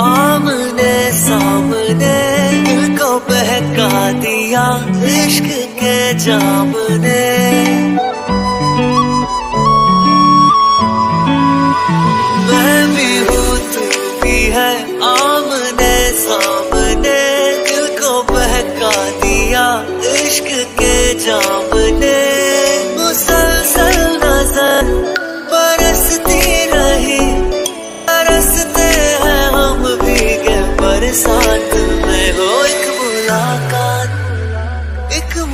आमने सामने दिल को बहका दिया इश्क के जाम ने मैं दिल को बहका दिया इश्क के जाम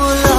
Mula